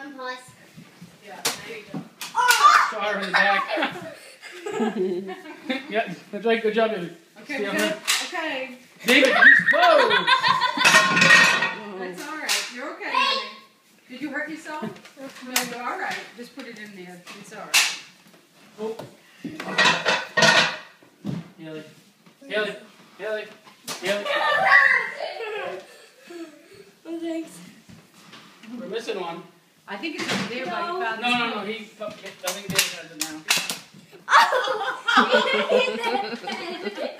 One pause. Yeah, there you go. Shot her in the back. yeah, that's right. Good job, David. Okay, Stay good. there. Okay. David, you, whoa! That's all right. You're okay, honey. Did you hurt yourself? No, you're all right. Just put it in there. It's all right. Oh. Haley. Haley. Haley. Haley. Oh, thanks. We're missing one. I think it's over there by your father's No, no, no. door. He, I think David has it now. Oh!